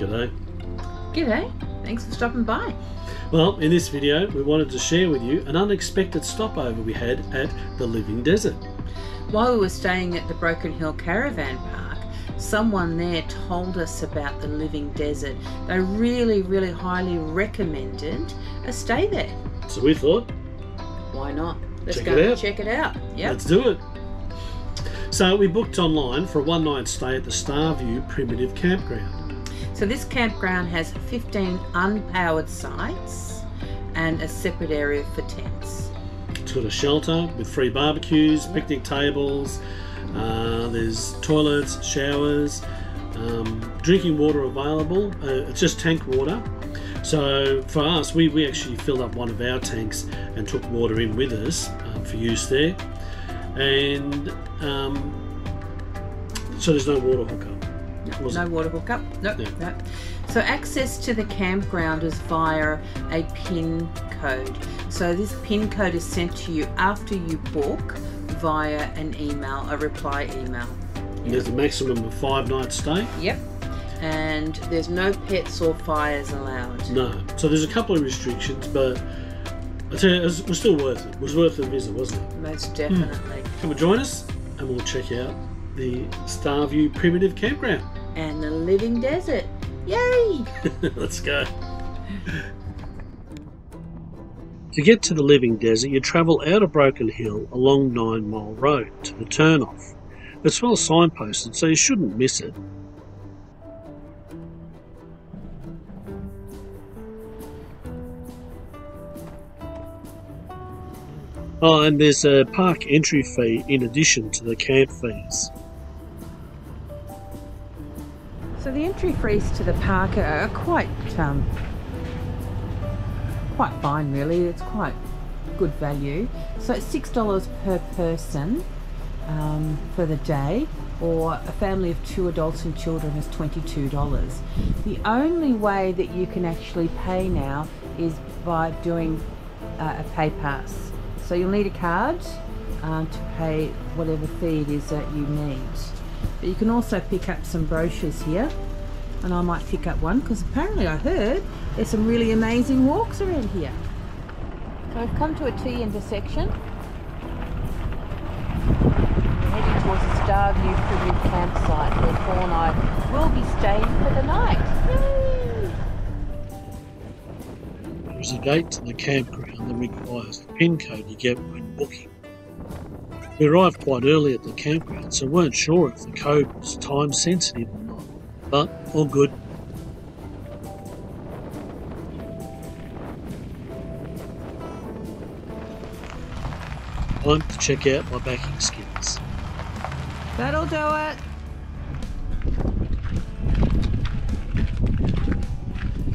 G'day. G'day, thanks for stopping by. Well, in this video, we wanted to share with you an unexpected stopover we had at the Living Desert. While we were staying at the Broken Hill Caravan someone there told us about the Living Desert. They really, really highly recommended a stay there. So we thought, Why not? Let's Check go it out. check it out. Yeah, let's do it. So we booked online for a one night stay at the Starview Primitive Campground. So this campground has 15 unpowered sites and a separate area for tents. It's got a shelter with free barbecues, picnic tables, uh, there's toilets, showers, um, drinking water available. Uh, it's just tank water. So for us, we, we actually filled up one of our tanks and took water in with us um, for use there. And um, so there's no water hookup. Was No water hookup? Nope. No. nope. So access to the campground is via a PIN code. So this PIN code is sent to you after you book via an email, a reply email. There's a maximum of five nights stay. Yep. And there's no pets or fires allowed. No. So there's a couple of restrictions, but I tell you, it was, it was still worth it. It was worth the visit, wasn't it? Most definitely. Hmm. Come and join us, and we'll check out the Starview Primitive Campground. And the living desert. Yay! Let's go. To get to the Living Desert, you travel out of Broken Hill along Nine Mile Road to the turnoff. It's well signposted, so you shouldn't miss it. Oh, and there's a park entry fee in addition to the camp fees. So the entry fees to the park are quite um, quite fine, really. It's quite good value. So it's six dollars per person um, for the day, or a family of two adults and children is twenty-two dollars. The only way that you can actually pay now is by doing uh, a pay pass. So you'll need a card um, to pay whatever fee it is that you need. But you can also pick up some brochures here, and I might pick up one because apparently I heard there's some really amazing walks around here. So we've come to a T intersection. We're heading towards the Starview Primitive Campsite where Paul and I will be staying for the night. Yay! There's a gate to the campground that requires the PIN code you get when booking. We arrived quite early at the campground, so weren't sure if the code was time sensitive or not. But all good. Time to check out my backing skills. That'll do it.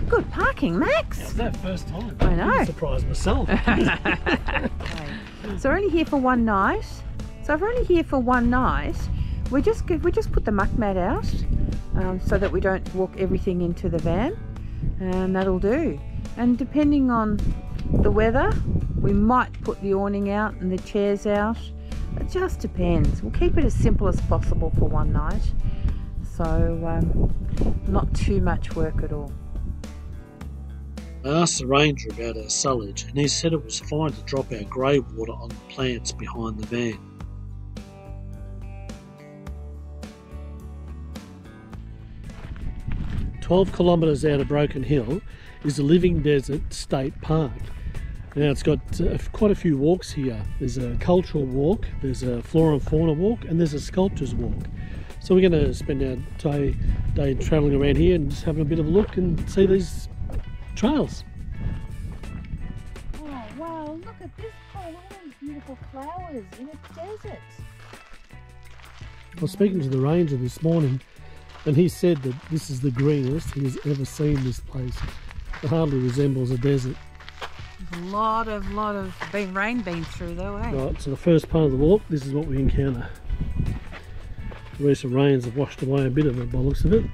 Good parking, Max. How's that first time? I know. I'm surprised myself. Okay. So we're only here for one night. So if we're only here for one night, we just we just put the muck mat out um, so that we don't walk everything into the van, and that'll do. And depending on the weather, we might put the awning out and the chairs out. It just depends. We'll keep it as simple as possible for one night, so um, not too much work at all. I asked the ranger about our sullage, and he said it was fine to drop our grey water on the plants behind the van. Twelve kilometres out of Broken Hill is the Living Desert State Park. Now it's got uh, quite a few walks here. There's a cultural walk, there's a flora and fauna walk, and there's a sculptures walk. So we're going to spend our day, day travelling around here and just having a bit of a look and see these trails. Oh wow, look at this pole, all these beautiful flowers in a desert. I was speaking to the ranger this morning, and he said that this is the greenest he has ever seen this place. It hardly resembles a desert. A lot of, lot of rain been through though, eh? Right, so the first part of the walk, this is what we encounter. The recent rains have washed away a bit of it by the looks of it.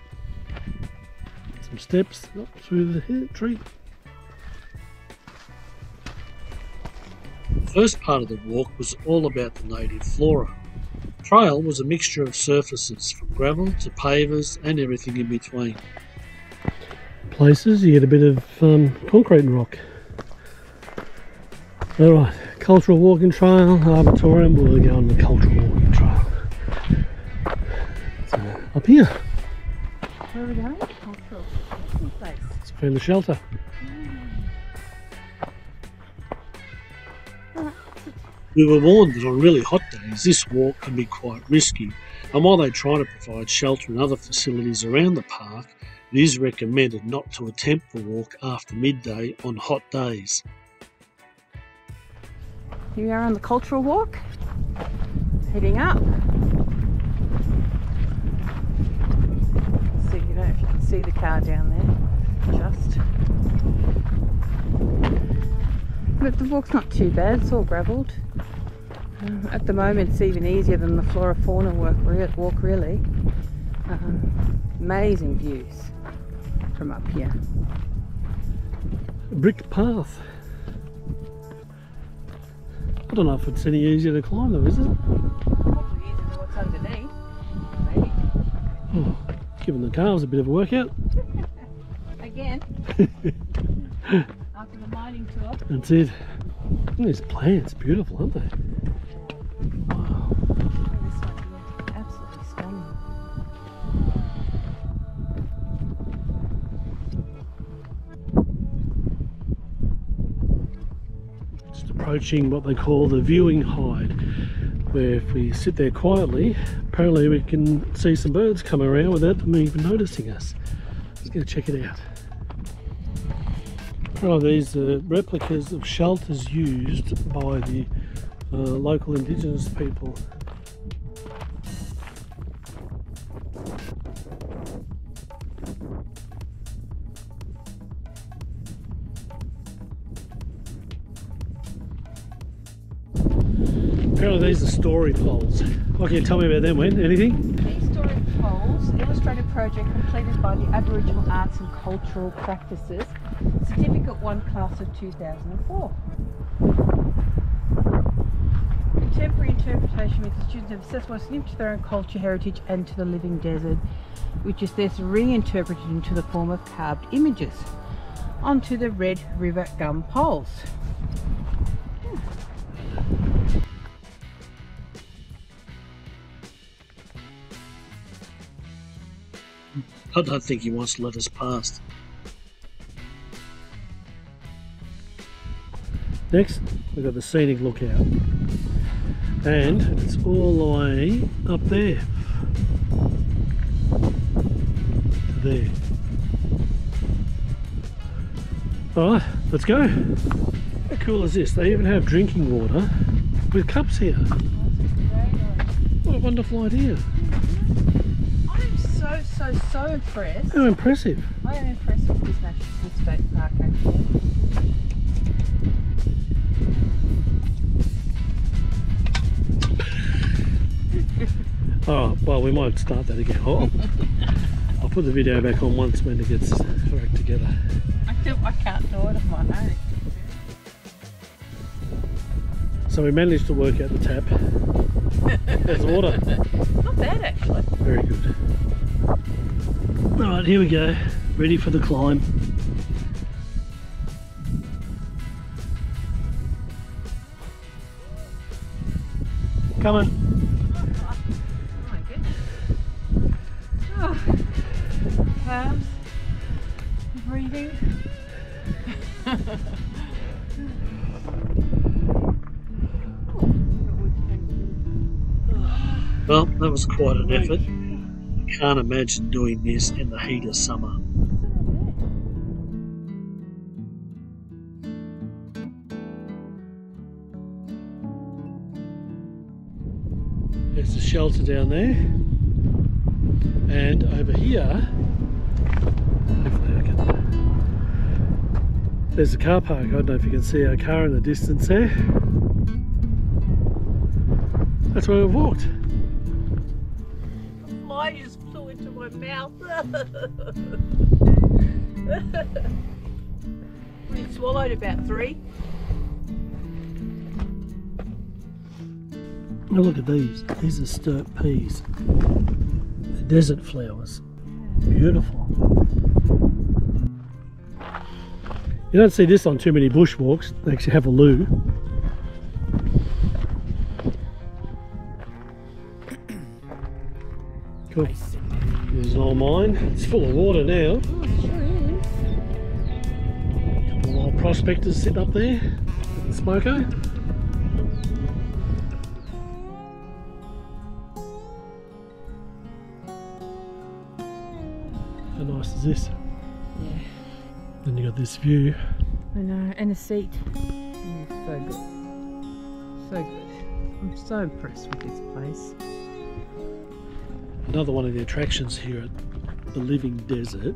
Some steps up through the tree. The first part of the walk was all about the native flora. Trail was a mixture of surfaces, from gravel to pavers and everything in between. Places you get a bit of um, concrete and rock. Alright, cultural walking trail, arboretum, we'll go on the cultural walking trail. So, up here, Where are we going? Cultural. Place. it's found the shelter. We were warned that on really hot days this walk can be quite risky, and while they try to provide shelter and other facilities around the park, it is recommended not to attempt the walk after midday on hot days. Here we are on the cultural walk. Heading up. See, you know if you can see the car down there. Just. But the walk's not too bad. It's all gravelled. Um, at the moment, it's even easier than the flora fauna walk. re- Walk really. Um, amazing views from up here. Brick path. I don't know if it's any easier to climb though, is it? Probably easier than what's underneath. Maybe. Oh, giving the calves a bit of a workout. Again. That's it. These plants, beautiful, aren't they? Wow. Absolutely stunning. Just approaching what they call the viewing hide, where if we sit there quietly, apparently we can see some birds come around without them even noticing us. Let's go check it out. Oh, these are replicas of shelters used by the uh, local indigenous people. Apparently these are story poles. What can you tell me about them, Wen? Anything? These story poles, illustrated project completed by the Aboriginal Arts and Cultural Practices, Certificate 1 class of 2004. Contemporary interpretation means the students have accessible to their own culture, heritage and to the living desert, which is thus reinterpreted into the form of carved images onto the Red River gum poles. I don't think he wants to let us past. Next, we've got the scenic lookout. And it's all the way up there. There. Alright, let's go. How cool is this? They even have drinking water with cups here. Oh, what a wonderful idea. I'm so, so, so impressed. How impressive. I am impressed with this National State Park actually. Oh, well, we might start that again. Oh, I'll put the video back on once when it gets correct together. I do I can't do it on my own. So we managed to work out the tap. There's water. Not bad actually. Very good. Alright, here we go. Ready for the climb. Come Calves. Breathing. Well, that was quite an effort. I can't imagine doing this in the heat of summer. There's the shelter down there. And over here, hopefully I can. There's a car park. I don't know if you can see our car in the distance there. That's where we've walked. Fly just flew into my mouth. we swallowed about three. Now look at these. These are sturt peas. They're desert flowers. Beautiful. You don't see this on too many bushwalks. They actually have a loo. Cool. There's old mine. It's full of water now. Couple of old prospectors sitting up there. Smoko. How nice is this? Yeah. Then you got this view. I know, and a seat. Yeah, so good. So good. I'm so impressed with this place. Another one of the attractions here at the Living Desert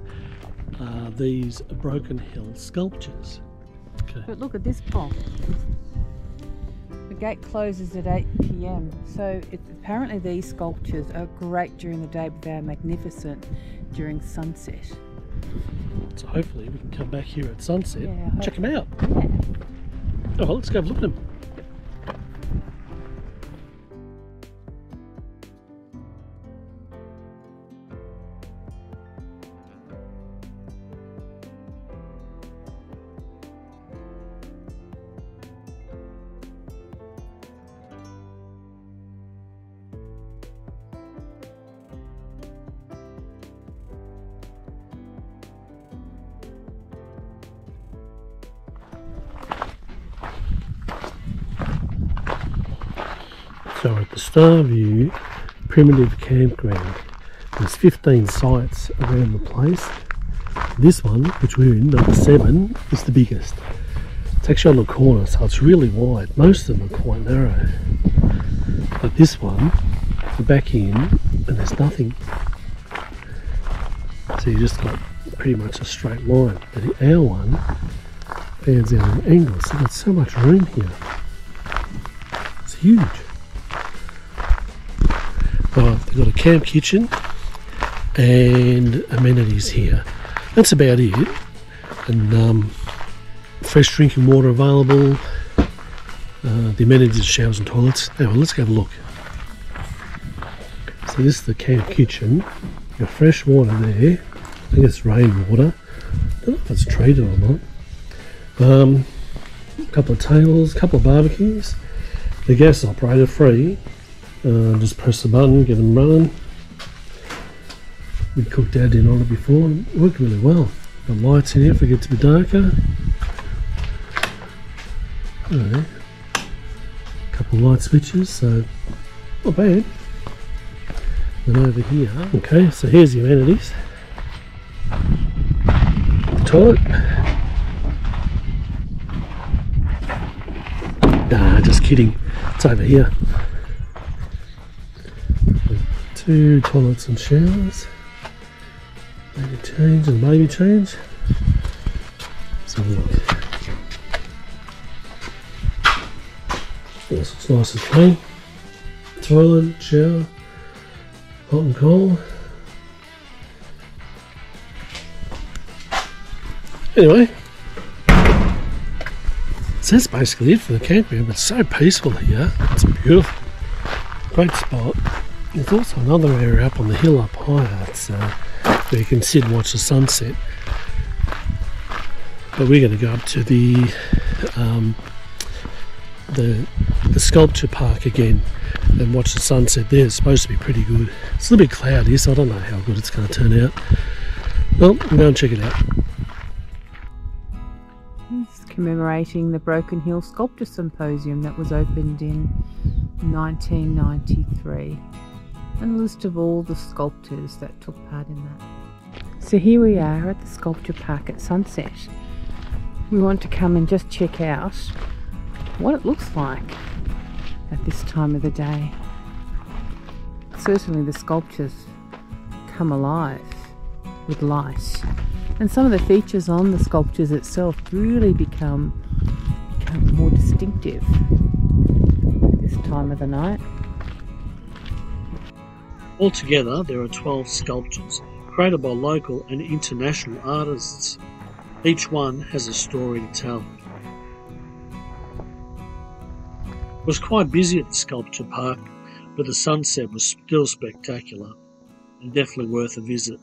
uh, are these Broken Hill sculptures. Okay. But look at this pop. The gate closes at 8 pm, so it, apparently these sculptures are great during the day, but they're magnificent during sunset. So hopefully we can come back here at sunset Yeah, check them out. Yeah. Oh, well, let's go have a look at them. So at the Starview Primitive Campground, there's 15 sites around the place. This one, which we're in, number seven, is the biggest. It's actually on the corner, so it's really wide. Most of them are quite narrow. But this one, you back in, and there's nothing. So you just got pretty much a straight line. But our one fans out an angle, so there's so much room here. It's huge. Right, they've got a camp kitchen and amenities here. That's about it. And um, fresh drinking water available. Uh, the amenities, showers and toilets. Now let's go have a look. So this is the camp kitchen. Got fresh water there. I think it's rainwater. I don't know if it's treated or not. Um, a couple of tables, a couple of barbecues. The gas operator free. Uh, just press the button, get them running. We cooked our dinner on it before and it worked really well. Got lights in here gets a bit darker. Alright. Couple of light switches, so not bad. Then over here, okay, so here's the amenities. The Toilet. Nah, just kidding. It's over here. Two toilets and showers. Baby change and baby change. So look. Yes, it's nice and clean. Toilet, shower, hot and cold. Anyway, so that's basically it for the campground. It's so peaceful here. It's beautiful. Great spot. There's also another area up on the hill up higher. Uh, where you can sit and watch the sunset. But we're going to go up to the um, the the sculpture park again and watch the sunset there. It's supposed to be pretty good. It's a little bit cloudy, so I don't know how good it's going to turn out. Well, we'll go and check it out. It's commemorating the Broken Hill Sculpture Symposium that was opened in 1993 and a list of all the sculptors that took part in that. So here we are at the sculpture park at sunset. We want to come and just check out what it looks like at this time of the day. Certainly the sculptures come alive with light and some of the features on the sculptures itself really become become more distinctive at this time of the night. Altogether, there are 12 sculptures created by local and international artists. Each one has a story to tell. It was quite busy at the sculpture park, but the sunset was still spectacular and definitely worth a visit.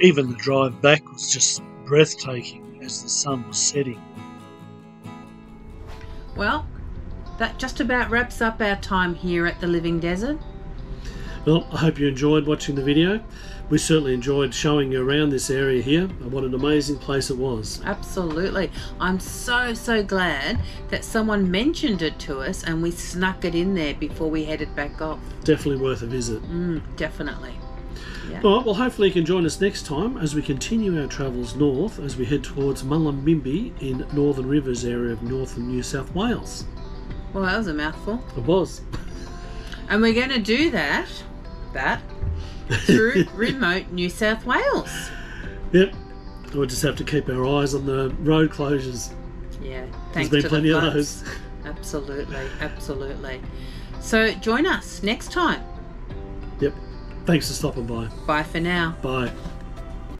Even the drive back was just breathtaking as the sun was setting. Well, that just about wraps up our time here at the Living Desert. Well, I hope you enjoyed watching the video. We certainly enjoyed showing you around this area here and what an amazing place it was. Absolutely. I'm so, so glad that someone mentioned it to us and we snuck it in there before we headed back off. Definitely worth a visit. Mm, definitely. Yeah. All right, well, hopefully you can join us next time as we continue our travels north as we head towards Mullumbimby in Northern Rivers area of northern New South Wales. Well, that was a mouthful. It was. And we're going to do that, that, through remote New South Wales. Yep. We'll just have to keep our eyes on the road closures. Yeah, There's thanks been to plenty the of those. Absolutely, absolutely. So join us next time. Yep. Thanks for stopping by. Bye for now. Bye.